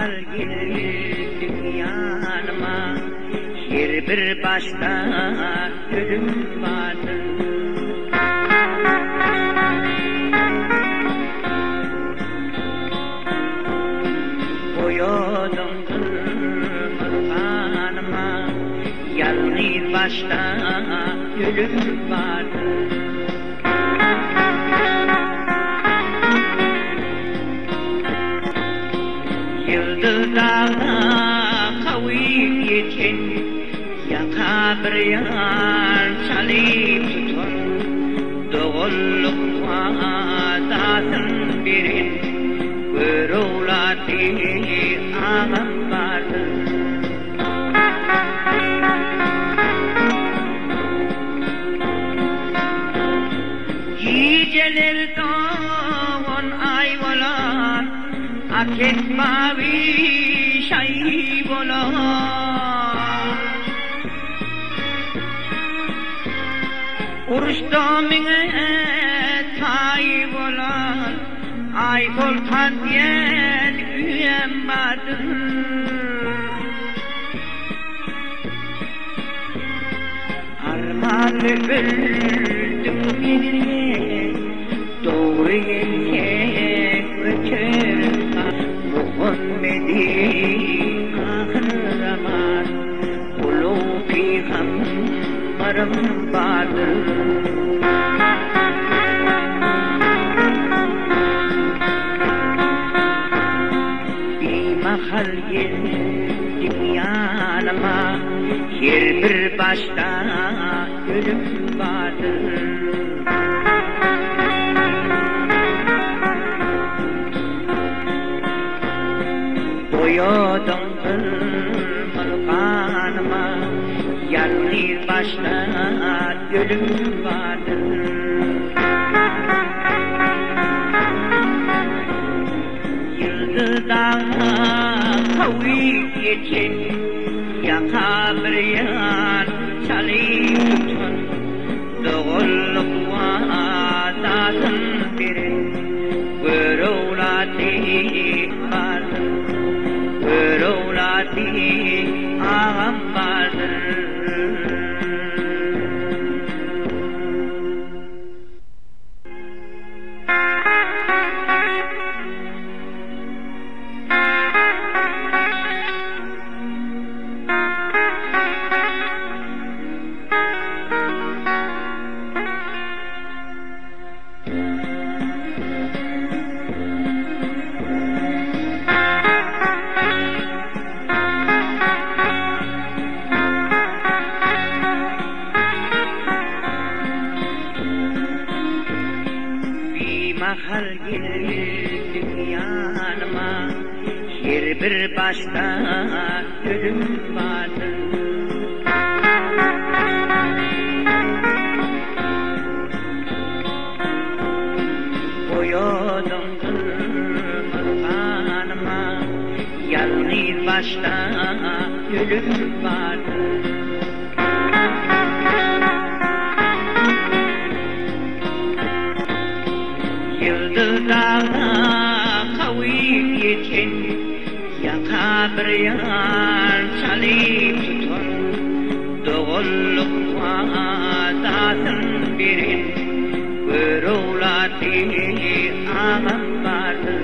Mahal geldim yanıma Her bir başta ölüm vardı. Boyodum kanıma Yalnız başta ölüm vardı Yıldızlarına kavik için Yaka bir yan çalıp tutun Doğulluk vaadasın birin Görülatı ağam vardı Akit mavi şay olan Uruşta mine tay olan Ay volkan diyen üyem vardır Armağanı öldüm yine Doğru yine peygamberim vardır. Mahal geldim yanıma Her bir başta ölüm vardır. Boyodum kırmızı kanıma Yalnız başta ölüm vardır. Yıldızlarına kavik için Yaka bir yan çalıp tutun Mahal geldim yanıma Her bir başta ölüm vardır Boyodum kırmızı kanıma Yalnız başta ölüm vardır Yıldızlarına kavik için Yaka bir yan çalıp tutun Doğulluk vaadasın birin Görülatı ağam vardır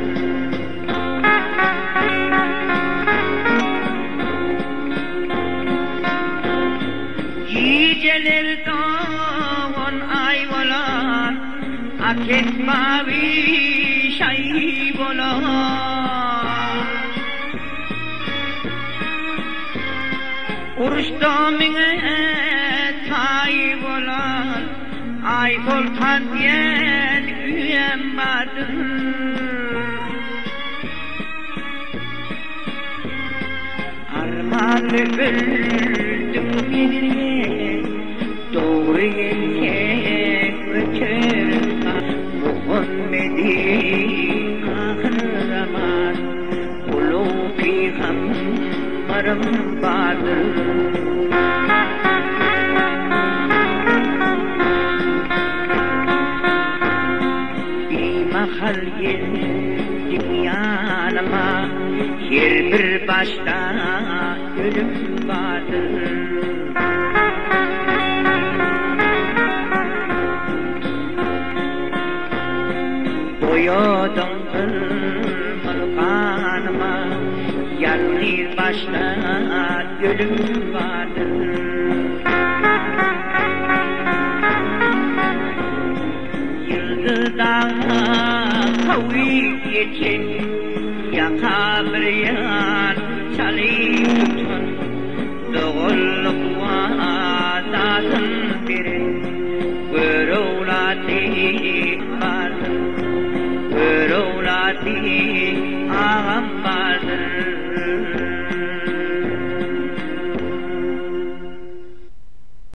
Akit mavi şay olan Uruşta mine tay olan Ay volkan diyen üyem vardır Armağanı निधि आखन रमान फूलों की हम परम बादल halin dünyanıma Yer bir başta ölüm vardır Yalnız başta ölüm vardır Yıldızdan kavi geçin Yakabriyan çalıyutun Doğulluk vaadasın birin Görevlati